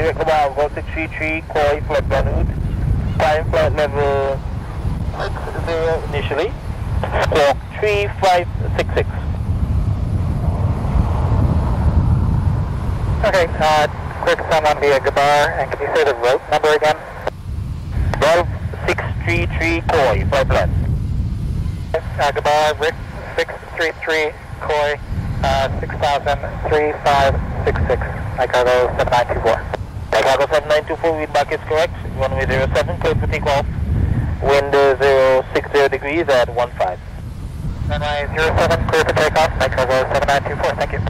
Quebec Global, go 633, Koi, flight route. Time flight level 60 initially. Squawk 3566. Okay, uh, quick sum on the Gabar, and can you say the route number again? Golf 633, Koi, flight left. Uh, Gabar, Rick 633, Koi, uh, 603566, Night Cargo 7924. Chicago 7924, wind back is correct. Runway 07, clear for takeoff. Wind uh, 060 degrees at 15. Runway 07, clear for takeoff, Night Cargo 7924, thank you.